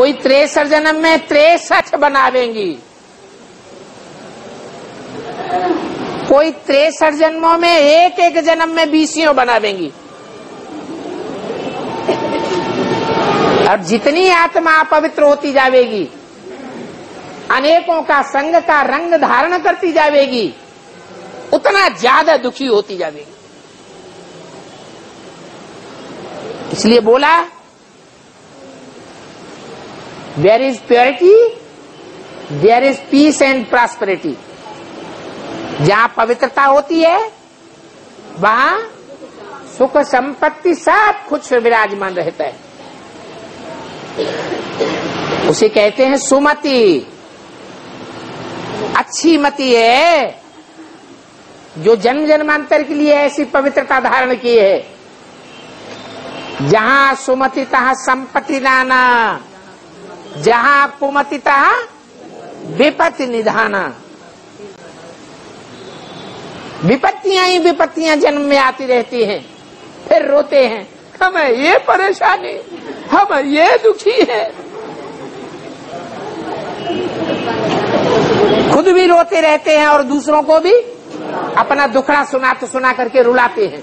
कोई त्रेसठ जन्म में त्रेसठ बनावेंगी कोई त्रेसठ जन्मों में एक एक जन्म में बीसियों बनावेंगी और जितनी आत्मा पवित्र होती जाएगी अनेकों का संग का रंग धारण करती जाएगी उतना ज़्यादा दुखी होती जाएगी इसलिए बोला there is purity there is peace and prosperity जहाँ पवित्रता होती है, वहाँ सुख संपत्ति सब कुछ विराजमान रहता है। उसे कहते हैं सुमति। अच्छी मति है, जो जन्म जन्मांतर के लिए ऐसी पवित्रता धारण की है। जहाँ सुमति, तहा संपत्ति दाना जहाँ कुमति तहा विपत्ति निधाना। विपत्तियाँ ही विपत्तियाँ जन्म में आती रहती हैं, फिर रोते हैं। हमें ये परेशानी, हम ये दुखी है। खुद भी रोते रहते हैं और दूसरों को भी अपना दुखड़ा सुना तो सुना करके रुलाते हैं।